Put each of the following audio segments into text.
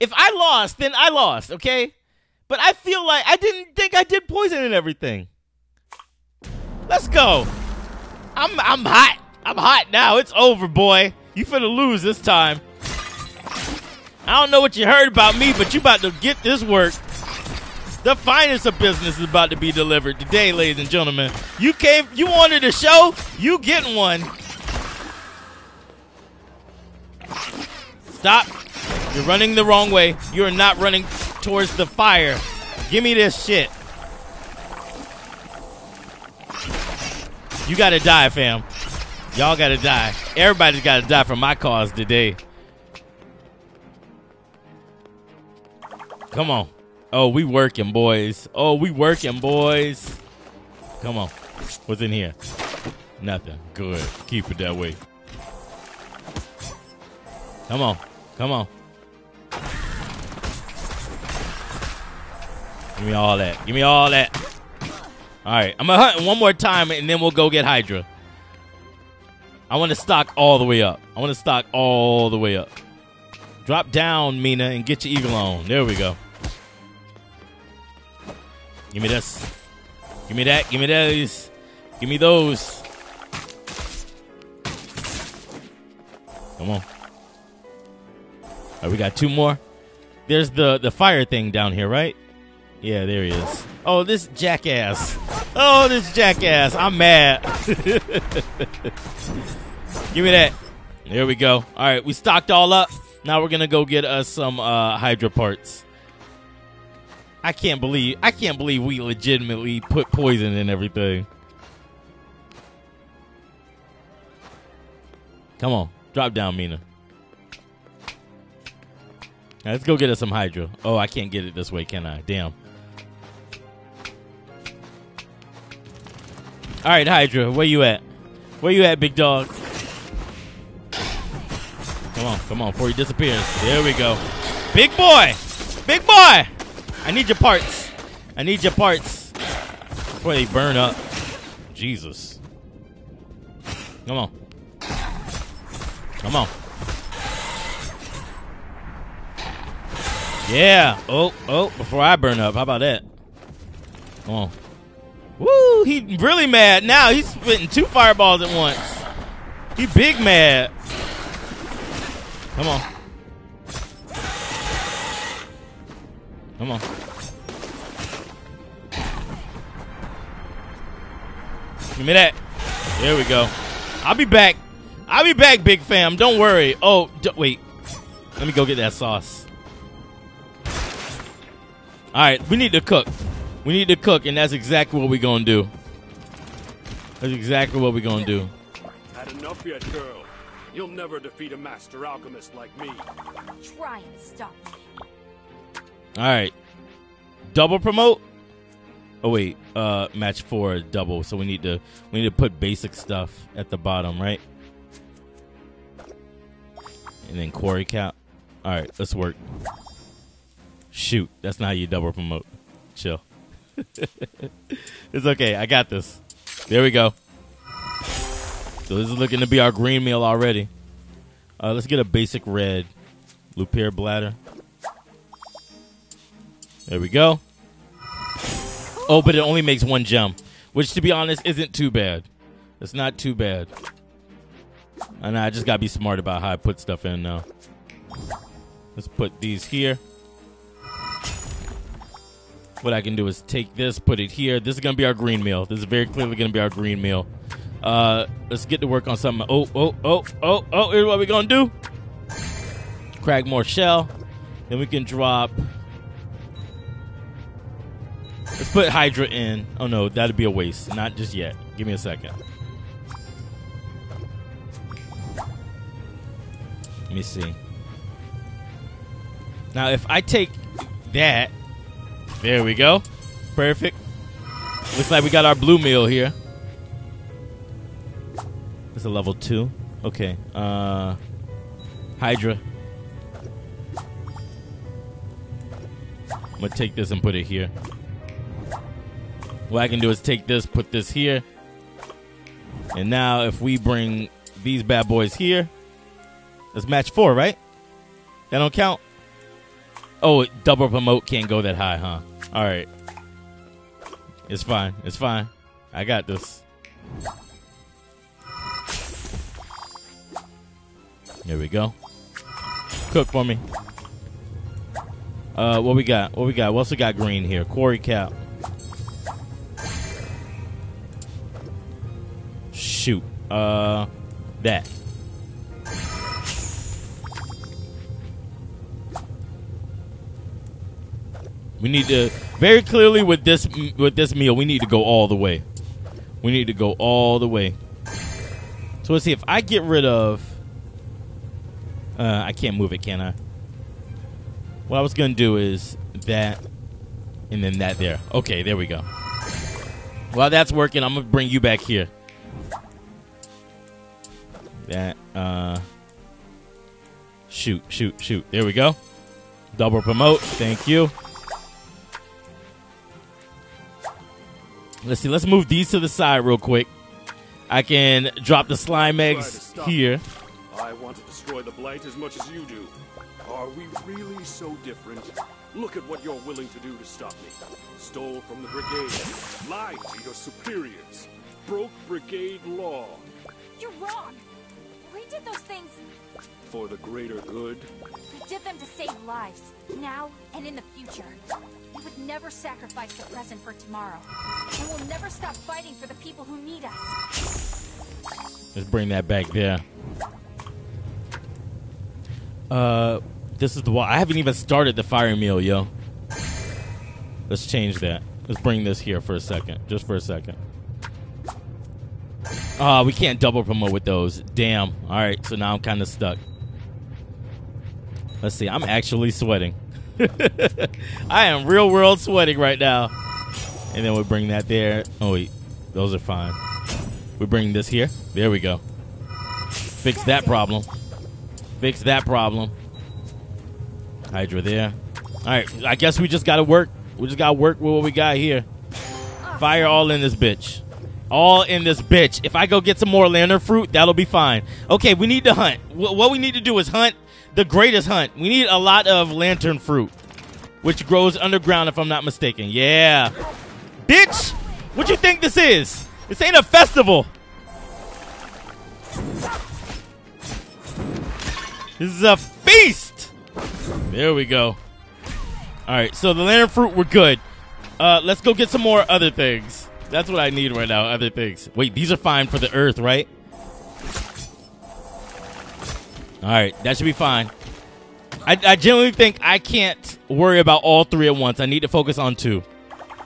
If I lost, then I lost, okay? But I feel like I didn't think I did poison and everything. Let's go. I'm I'm hot. I'm hot now. It's over, boy. You finna lose this time. I don't know what you heard about me, but you about to get this work. The finest of business is about to be delivered today, ladies and gentlemen. You came, you wanted a show, you getting one. Stop. You're running the wrong way. You're not running towards the fire. Give me this shit. You gotta die, fam. Y'all gotta die. Everybody's gotta die for my cause today. Come on. Oh, we working, boys. Oh, we working, boys. Come on. What's in here? Nothing. Good. Keep it that way. Come on. Come on. Give me all that. Give me all that. All right. I'm to hunt one more time and then we'll go get Hydra. I want to stock all the way up. I want to stock all the way up. Drop down, Mina, and get your eagle on. There we go. Give me this. Give me that. Give me those. Give me those. Come on. All right, we got two more. There's the the fire thing down here, right? Yeah, there he is. Oh, this jackass. Oh, this jackass. I'm mad. Give me that. There we go. All right, we stocked all up. Now we're gonna go get us some uh, Hydra parts. I can't believe I can't believe we legitimately put poison in everything. Come on, drop down, Mina. Let's go get us some Hydra. Oh, I can't get it this way, can I? Damn. All right, Hydra, where you at? Where you at, big dog? Come on, come on, before he disappears. There we go. Big boy! Big boy! I need your parts. I need your parts before they burn up. Jesus. Come on. Come on. Yeah. Oh, oh, before I burn up. How about that? Come on. Woo, he really mad now. He's spitting two fireballs at once. He big mad. Come on. Come on. Give me that. There we go. I'll be back. I'll be back, big fam. Don't worry. Oh, wait. Let me go get that sauce. All right, we need to cook. We need to cook, and that's exactly what we're going to do. That's exactly what we're going to do. Had enough yet, girl? You'll never defeat a master alchemist like me. Try and stop me. All right. Double promote? Oh wait, uh match 4 is double, so we need to we need to put basic stuff at the bottom, right? And then quarry cap. All right, let's work. Shoot, that's not how you double promote. Chill. it's okay. I got this. There we go. So this is looking to be our green meal already. Uh, let's get a basic red Lupier bladder. There we go. Oh, but it only makes one gem, which to be honest isn't too bad. It's not too bad. And I just gotta be smart about how I put stuff in now. Let's put these here. What I can do is take this, put it here. This is gonna be our green meal. This is very clearly gonna be our green meal. Uh, let's get to work on something. Oh, oh, oh, oh, oh! Here's what we're gonna do. Crack more shell. Then we can drop. Let's put Hydra in. Oh no, that'd be a waste. Not just yet. Give me a second. Let me see. Now, if I take that, there we go. Perfect. Looks like we got our blue meal here. It's a level two. Okay. Uh, Hydra. I'm gonna take this and put it here. What I can do is take this, put this here. And now if we bring these bad boys here, that's match four, right? That don't count? Oh, double promote can't go that high, huh? All right. It's fine. It's fine. I got this. There we go. Cook for me. Uh, what we got? What we got? What's we got green here? Quarry cap. Shoot. Uh, that. We need to very clearly with this with this meal. We need to go all the way. We need to go all the way. So let's see if I get rid of. Uh, I can't move it, can I? What I was gonna do is that, and then that there. Okay, there we go. While that's working, I'm gonna bring you back here. That. Uh. Shoot! Shoot! Shoot! There we go. Double promote. Thank you. Let's see. Let's move these to the side real quick. I can drop the slime eggs here. I want to destroy the blight as much as you do. Are we really so different? Look at what you're willing to do to stop me. Stole from the brigade, lied to your superiors, broke brigade law You're wrong. We did those things. for the greater good. We did them to save lives, now and in the future. We would never sacrifice the present for tomorrow. And we'll never stop fighting for the people who need us. Let's bring that back there. Uh, this is the wall. I haven't even started the fire meal, yo. Let's change that. Let's bring this here for a second, just for a second. Ah, we can't double promote with those. Damn. All right, so now I'm kind of stuck. Let's see. I'm actually sweating. I am real world sweating right now. And then we bring that there. Oh wait, those are fine. We bring this here. There we go. Fix that problem. Fix that problem. Hydra there. All right, I guess we just got to work. We just got to work with what we got here. Fire all in this bitch. All in this bitch. If I go get some more lantern fruit, that'll be fine. Okay, we need to hunt. Wh- What we need to do is hunt the greatest hunt. We need a lot of lantern fruit, which grows underground, if I'm not mistaken. Yeah. Bitch, what you think this is? This ain't a festival. This is a feast. There we go. All right, so the lantern fruit, we're good. Uh, let's go get some more other things. That's what I need right now. Other things. Wait, these are fine for the earth, right? All right, that should be fine. I, I genuinely think I can't worry about all three at once. I need to focus on two,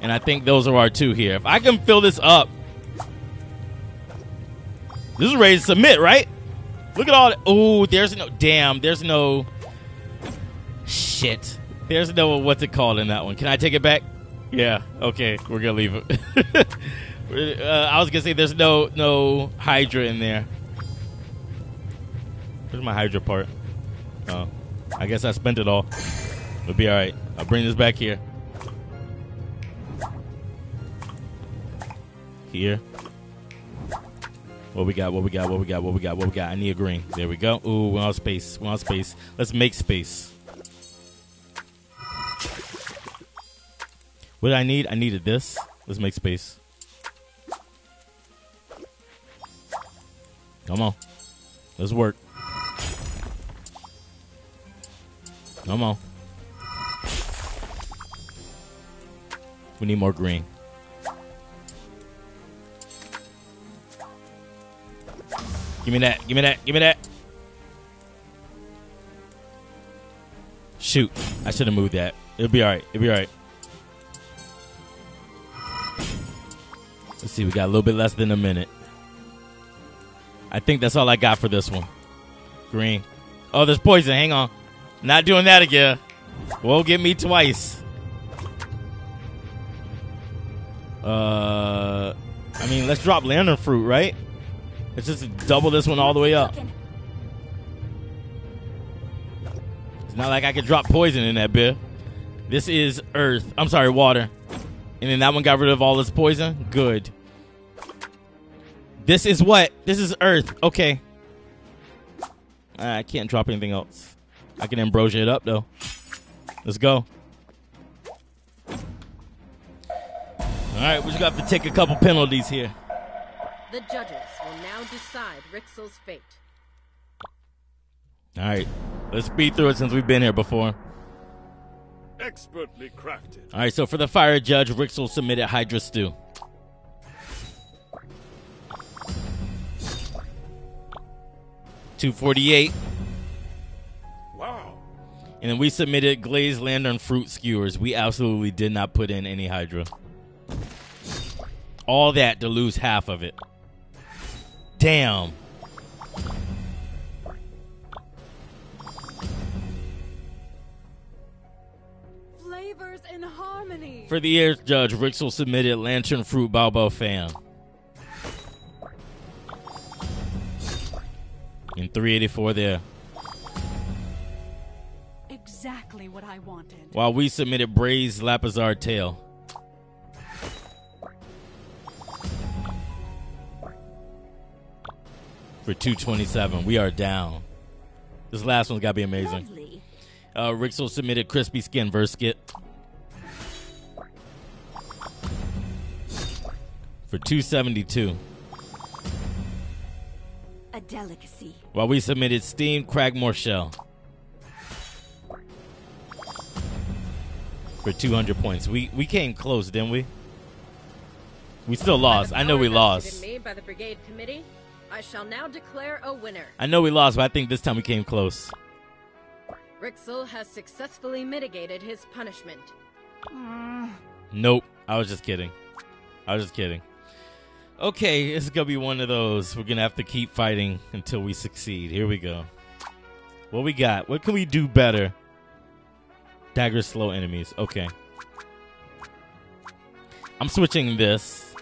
and I think those are our two here. If I can fill this up, this is ready to submit, right? Look at all. that. Oh, there's no. Damn, there's no. Shit. There's no. What's it called in that one? Can I take it back? Yeah. Okay, we're gonna leave it. uh, I was gonna say there's no no Hydra in there. Where's my Hydra part? Oh, I guess I spent it all. It'll be all right. I'll bring this back here. Here. What we got? What we got? What we got? What we got? What we got? I need a green. There we go. Ooh, we're on space. We're on space. Let's make space. What did I need? I needed this. Let's make space. Come on. Let's work. Come on. We need more green. Give me that. Give me that. Give me that. Shoot. I should have moved that. It'll be alright. It'll be alright. Let's see. We got a little bit less than a minute. I think that's all I got for this one. Green. Oh, there's poison. Hang on. Not doing that again. Won't get me twice. Uh, I mean, let's drop lantern fruit, right? Let's just double this one all the way up. It's not like I could drop poison in that bit. This is earth. I'm sorry, water. And then that one got rid of all this poison. Good. This is what? This is earth. Okay. I can't drop anything else. I can ambrosia it up though. Let's go. All right, we just have to take a couple penalties here. The judges will now decide Rixel's fate. All right, let's speed through it since we've been here before. Expertly crafted. All right, so for the fire judge, Rixel submitted Hydra Stew. Two forty-eight, Wow. and then we submitted glazed lantern fruit skewers. We absolutely did not put in any Hydra. All that to lose half of it. Damn. Harmony. For the air judge, Rixel submitted lantern fruit Balbo fan. In 384 there. exactly what I wanted. While we submitted braised Lapazard tail. For 227. We are down. This last one's gotta be amazing. Lovely. Uh, Rixel submitted crispy skin Verskit. For 272. A delicacy. While we submitted steamed Cragmore shell. For 200 points. We we came close, didn't we? We still lost. I know we lost. me by the brigade committee, I shall now declare a winner. I know we lost, but I think this time we came close. Rixel has successfully mitigated his punishment. Nope. I was just kidding. I was just kidding. Okay, it's gonna be one of those. We're gonna have to keep fighting until we succeed. Here we go. What we got? What can we do better? Dagger slow enemies. Okay. I'm switching this.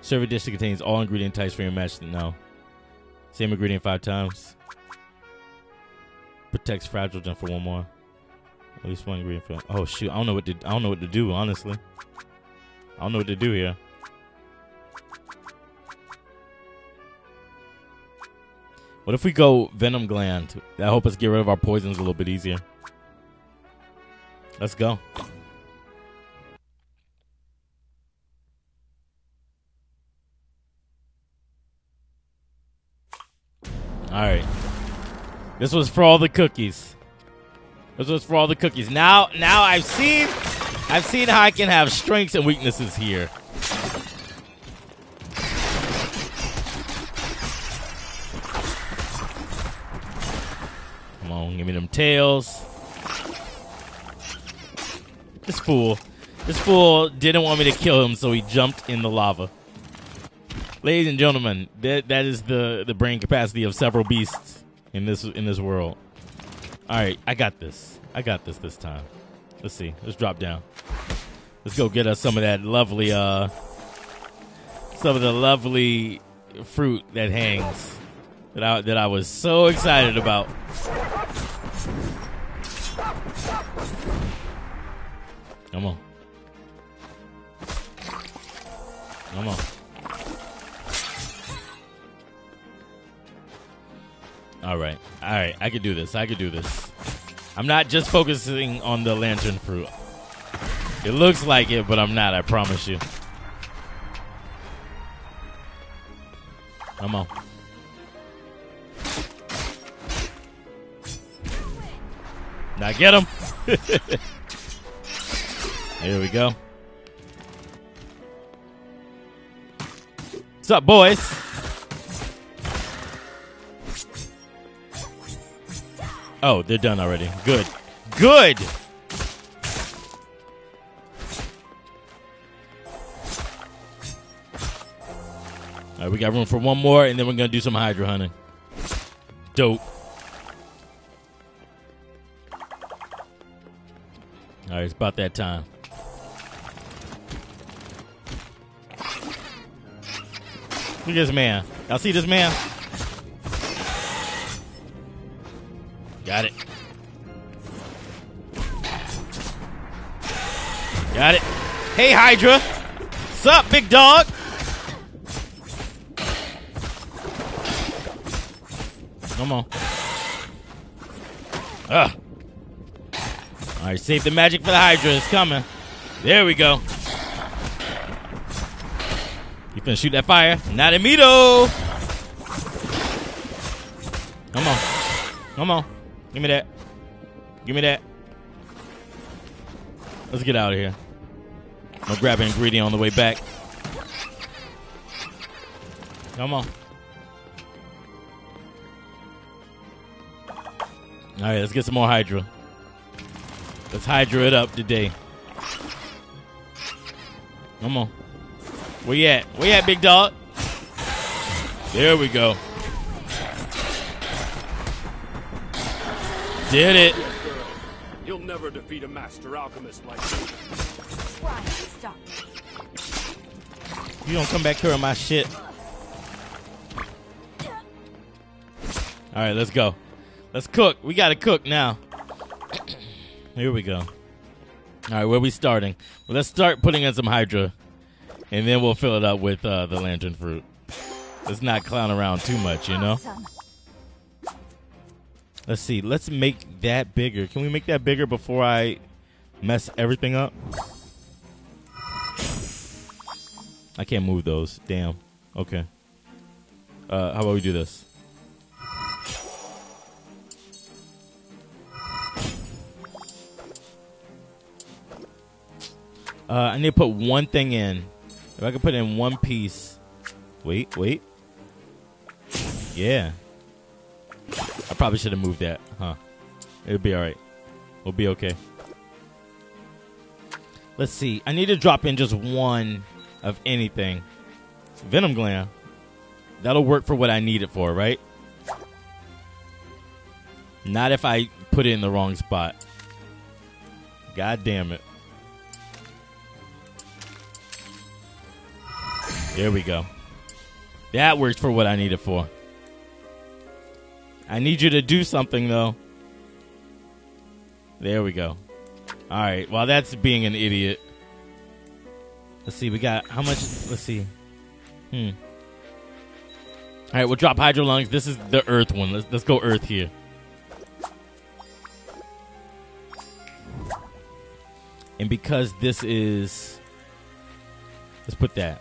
Serve a dish that contains all ingredient types for your match. No. Same ingredient five times. Protects fragile gem for one more. At least one ingredient for. Oh shoot! I don't know what to. I don't know what to do. Honestly, I don't know what to do here. What if we go venom gland? That help us get rid of our poisons a little bit easier. Let's go. All right. This was for all the cookies. This was for all the cookies. Now, now I've seen, I've seen how I can have strengths and weaknesses here. Give me them tails. This fool, this fool didn't want me to kill him, so he jumped in the lava. Ladies and gentlemen, that that is the the brain capacity of several beasts in this in this world. All right, I got this. I got this this time. Let's see. Let's drop down. Let's go get us some of that lovely uh some of the lovely fruit that hangs that I that I was so excited about. Come on. Come on. All right. All right. I could do this. I could do this. I'm not just focusing on the lantern fruit. It looks like it, but I'm not. I promise you. Come on. Now get him. Here we go. What's up, boys? Oh, they're done already. Good. Good. All right, we got room for one more, and then we're gonna do some Hydra hunting. Dope. All right, it's about that time. Look at this man. Y'all see this man? Got it. Got it. Hey, Hydra. What's up, big dog? Come on. Ugh. All right, save the magic for the Hydra. It's coming. There we go. Finna shoot that fire? Not at me though. Come on. Come on. Give me that. Give me that. Let's get out of here. I'm gonna grab an ingredient on the way back. Come on. All right, let's get some more Hydra. Let's Hydra it up today. Come on. Where you at? Where you at, big dog? There we go. Did it. You'll never defeat a master alchemist like me. Stop. You don't come back here on my shit. All right, let's go. Let's cook. We got to cook now. Here we go. All right, where we starting? Well, let's start putting in some Hydra, and then we'll fill it up with uh, the lantern fruit. Let's not clown around too much, you know. Let's see. Let's make that bigger. Can we make that bigger before I mess everything up? I can't move those. Damn. Okay. Uh, how about we do this? Uh, I need to put one thing in. If I could put in one piece. Wait, wait. Yeah. I probably should have moved that, huh? It'll be all right. We'll be okay. Let's see. I need to drop in just one of anything. Venom gland. That'll work for what I need it for, right? Not if I put it in the wrong spot. God damn it. There we go. That works for what I need it for. I need you to do something though. There we go. All right. Well, that's being an idiot. Let's see. We got how much? Let's see. Hmm. All right. We'll drop Hydra lungs. This is the Earth one. Let's let's go Earth here. And because this is, let's put that.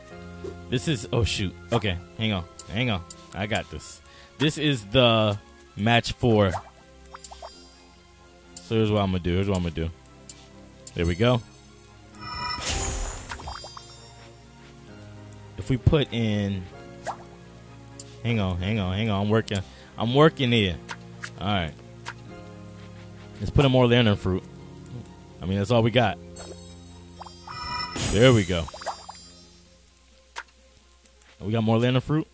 This is oh shoot. Okay, hang on, hang on. I got this. This is the match four. So here's what I'm gonna do. Here's what I'm gonna do. There we go. If we put in, hang on, hang on, hang on. I'm working. I'm working here. All right. Let's put in more lantern fruit. I mean, that's all we got. There we go. We got more lantern fruit.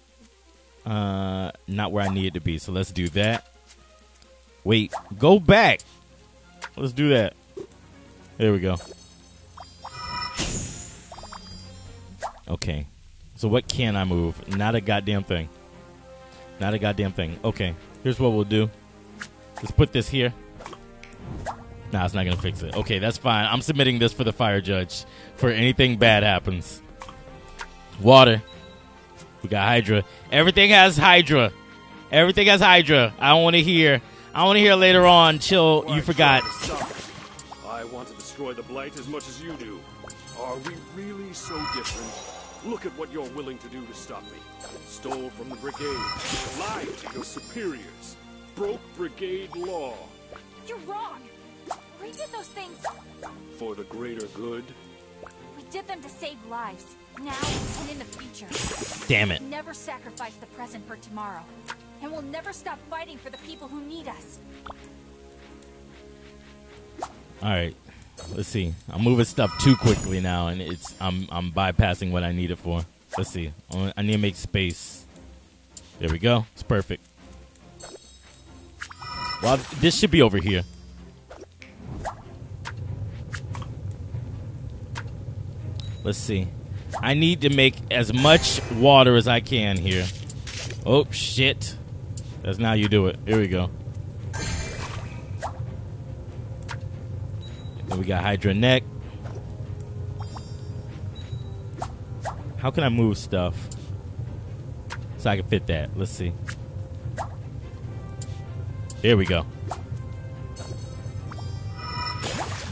Uh, not where I need it to be. So let's do that. Wait, go back. Let's do that. There we go. Okay. So what can I move? Not a goddamn thing. Not a goddamn thing. Okay. Here's what we'll do. Let's put this here. Nah, it's not gonna fix it. Okay, that's fine. I'm submitting this for the fire judge. For anything bad happens. Water. We got Hydra. Everything has Hydra. Everything has Hydra. I don't want to hear. I want to hear later on. Chill. You forgot. try to stop me? I want to destroy the Blight as much as you do. Are we really so different? Look at what you're willing to do to stop me. Stole from the brigade, lied to your superiors, broke brigade law You're wrong. We did those things. for the greater good. We did them to save lives. Now and in the future. Damn it. Never sacrifice the present for tomorrow. And we'll never stop fighting for the people who need us. All right. Let's see. I'm moving stuff too quickly now, and it's I'm I'm bypassing what I need it for. Let's see. I I need to make space. There we go. It's perfect. Well, this should be over here. Let's see. I need to make as much water as I can here. Oh shit! That's now you do it. Here we go. Then we got Hydra Neck. How can I move stuff so I can fit that? Let's see. There we go.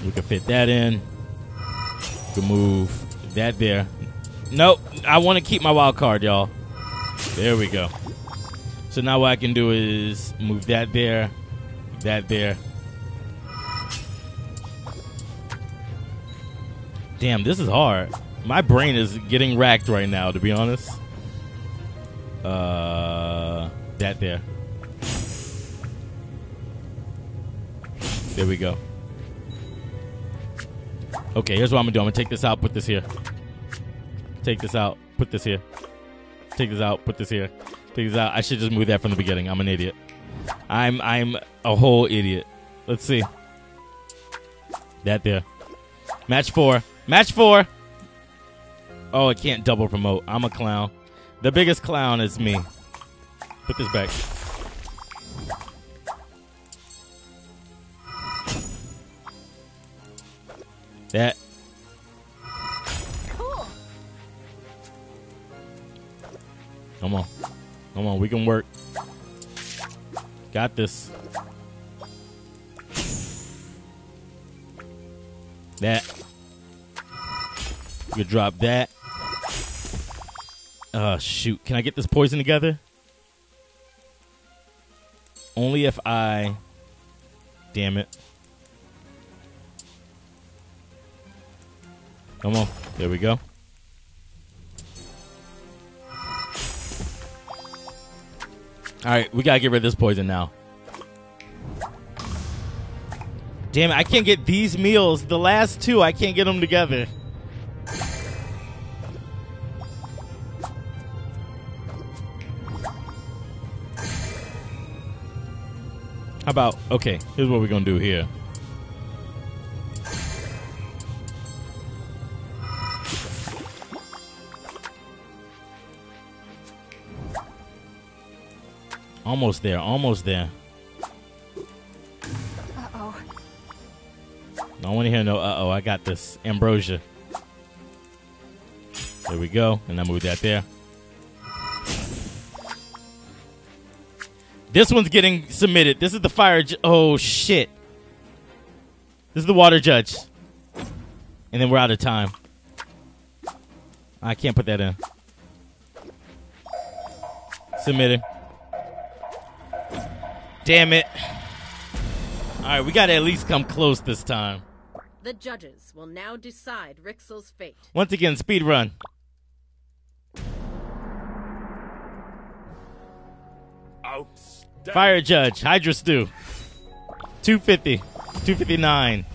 We can fit that in. We can move that there. Nope. I want to keep my wild card, y'all. There we go. So now what I can do is move that there, that there. Damn, this is hard. My brain is getting racked right now, to be honest. Uh, that there. There we go. Okay, here's what I'm gonna do. I'm gonna take this out, put this here. Take this out, put this here. Take this out, put this here. Take this out. I should just move that from the beginning. I'm an idiot. I'm I'm a whole idiot. Let's see. That there. Match four. Match four. Oh, it can't double promote. I'm a clown. The biggest clown is me. Put this back. That. Come on. Come on. We can work. Got this. That. We could drop that. Uh, shoot. Can I get this poison together? Only if I. Damn it. Come on. There we go. All right, we gotta get rid of this poison now. Damn it, I can't get these meals. The last two, I can't get them together. How about, okay, here's what we're gonna do here. Almost there, almost there. Uh-oh. I want to hear no uh oh, I got this. Ambrosia. There we go. And I move that there. This one's getting submitted. This is the fire. Oh, shit. This is the water judge. And then we're out of time. I can't put that in. Submitted. Damn it. All right, we got to at least come close this time. The judges will now decide Rixel's fate. Once again, speed run. Outstanding. Fire Judge, Hydra Stew. 250. 259.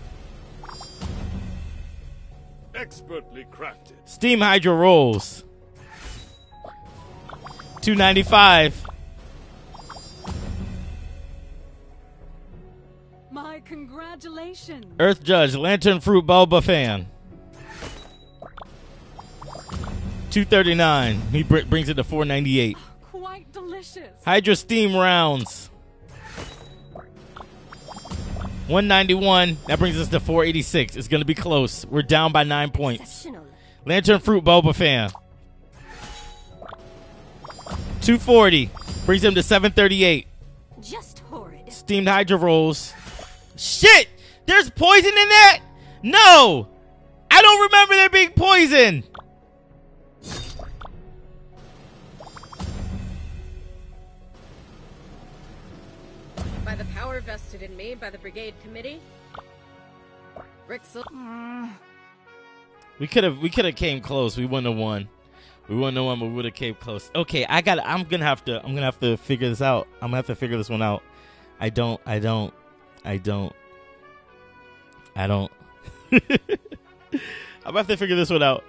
Expertly crafted. Steam Hydra Rolls. 295. My congratulations. Earth Judge, Lantern Fruit Bulba Fan. 239. He br- brings it to 498. Quite delicious. Hydra Steam Rounds. 191. That brings us to 486. It's going to be close. We're down by nine points. Lantern Fruit Boba Fan. 240. Brings him to 738. Just horrid. Steamed Hydra Rolls. Shit! There's poison in that? No! I don't remember there being poison. By the power vested in me by the Brigade Committee, Rixel. We could have we could have came close. We wouldn't have won. We wouldn't have won, but we would have came close. Okay, I got. I'm gonna have to. I'm gonna have to figure this out. I'm gonna have to figure this one out. I don't. I don't. I don't. I don't. I'm gonna to figure this one out.